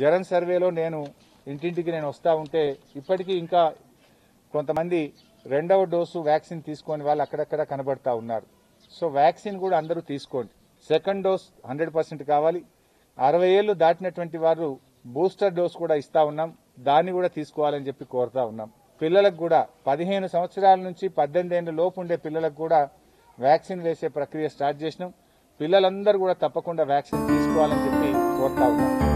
జరన్ సర్వేలో నేను ఇంటింటికి నేను వస్తూ ఉంటే ఇప్పటికీ ఇంకా కొంతమంది రెండవ డోసు వ్యాక్సిన్ తీసుకొని వాళ్ళు అక్కడక్కడ కనబడతా ఉన్నారు. సో వ్యాక్సిన్ కూడా అందరూ తీసుకోండి. సెకండ్ డోస్ హండ్రెడ్ పర్సెంట్ కావాలి. అరవై ఏళ్ళు దాటినటువంటి వారు బూస్టర్ డోస్ కూడా ఇస్తా ఉన్నాం. దాన్ని కూడా తీసుకోవాలని చెప్పి కోరుతా ఉన్నాం. పిల్లలకు కూడా పదిహేను సంవత్సరాల నుంచి పద్దెనిమిది ఏళ్ళ లోపు ఉండే పిల్లలకు కూడా వ్యాక్సిన్ వేసే ప్రక్రియ స్టార్ట్ చేసినాం. పిల్లలందరూ కూడా తప్పకుండా వ్యాక్సిన్ తీసుకోవాలని చెప్పి కోరుతా ఉన్నాం.